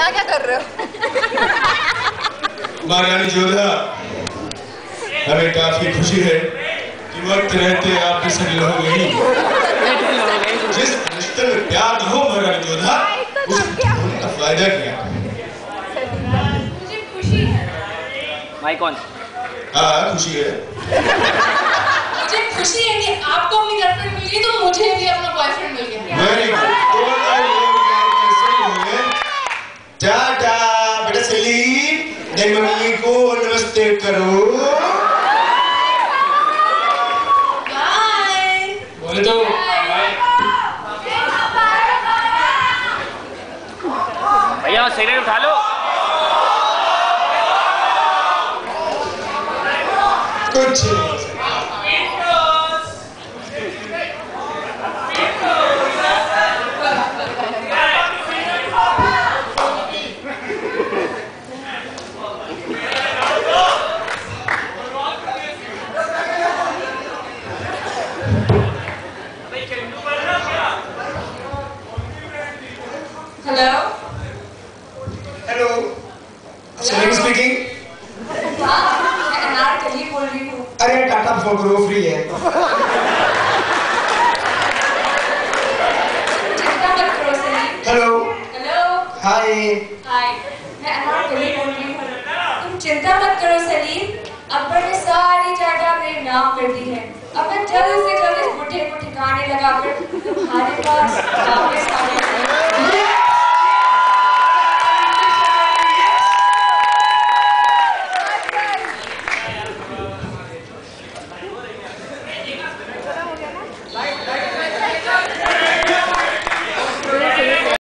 यहाँ क्या कर रहे हो? महारानी जोधा हमें काफ़ी खुशी है कि वक्त रहते आपके सगे हो गई जिस रिश्ते में प्यार न हो महारानी जोधा उस का फ़ायदा क्या। मुझे खुशी है भाई कौन? हाँ खुशी है। मुझे खुशी है कि आपको अपनी गर्लफ्रेंड मिल गई तो मुझे भी अपना बॉयफ्रेंड मिल गया। वेरी गुड टाटा बेटा सलीम ने मम्मी को नमस्ते करो बाय बोले तो भैया सिगरेट उठा लो कुछ मैं अनारकली बोल रही हूँ। अरे टाटा करो फ्री है। चिंता मत करो Salim hello hello hi hi मैं अनारकली बोल रही हूँ। तुम चिंता मत करो सलीम अब्बर ने सारी जायदाद मेरे नाम कर दी है। अब मैं जल्द से जल्द इस बुढ़े को ठिकाने लगाकर तुम्हारे पास आ